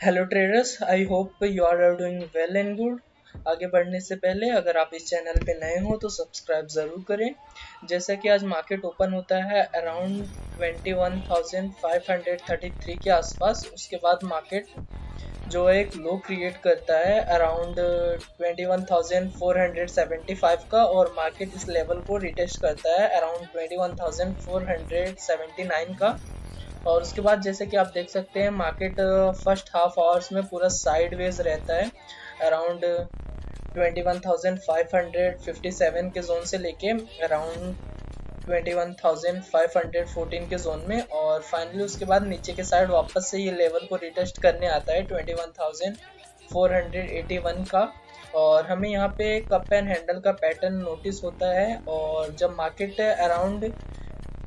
Hello traders I hope you are are doing well and good आगे बढ़ने से पहले अगर आप इस चैनल पे नए हो तो सब्सक्राइब ज़रूर करें। जैसा कि आज मार्केट ओपन होता है अराउंड 21,533 के आसपास उसके बाद मार्केट जो एक लो क्रिएट करता है अराउंड 21,475 का और मार्केट इस लेवल को रिटेस्ट करता है अराउंड 21,479 का। और उसके बाद जैसे कि आप देख सकते हैं मार्केट फ़र्स्ट हाफ़ आवर्स में पूरा साइडवेज रहता है। अराउंड 21,557 के जोन से लेके अराउंड 21,514 के जोन में और फाइनली उसके बाद नीचे के साइड वापस से ये लेवल को रिटेस्ट करने आता है 21,481 का। और हमें यहाँ पे कप एंड हैंडल का पैटर्न नोटिस होता है और जब मार्केट अराउंड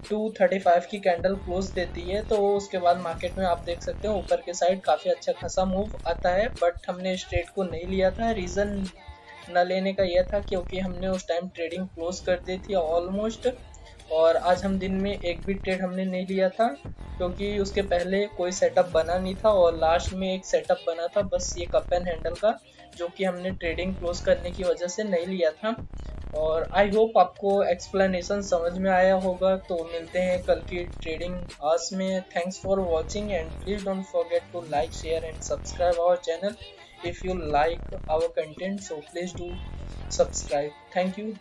235 की कैंडल क्लोज देती है तो उसके बाद मार्केट में आप देख सकते हो, ऊपर के साइड काफ़ी अच्छा खासा मूव आता है बट हमने स्ट्रेट को नहीं लिया था। रीज़न न लेने का यह था क्योंकि हमने उस टाइम ट्रेडिंग क्लोज कर दी थी ऑलमोस्ट और आज हम दिन में एक भी ट्रेड हमने नहीं लिया था, क्योंकि उसके पहले कोई सेटअप बना नहीं था, और लास्ट में एक सेटअप बना था, बस ये कप एंड हैंडल का, जो कि हमने ट्रेडिंग क्लोज करने की वजह से नहीं लिया था। और आई होप आपको एक्सप्लेनेशन समझ में आया होगा। तो मिलते हैं कल की ट्रेडिंग आवर्स में। Thanks for watching and please don't forget to like share and subscribe our channel if you like our content so please do subscribe thank you